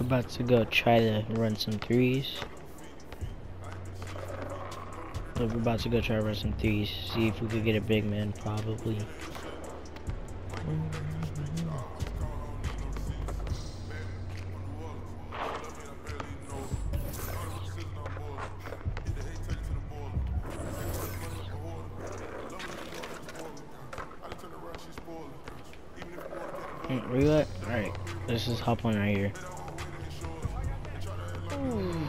about to go try to run some threes. We're about to go try to run some threes. See if we could get a big man, probably. Mm, Where you at? Alright, let's just hop on right here. Ooh.